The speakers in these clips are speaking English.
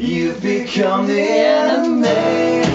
You've become the enemy.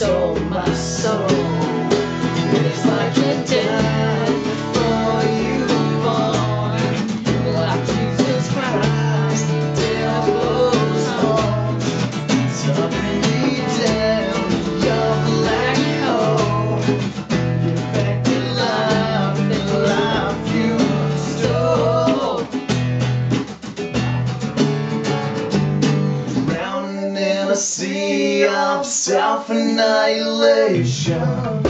Stole my soul. Self-annihilation.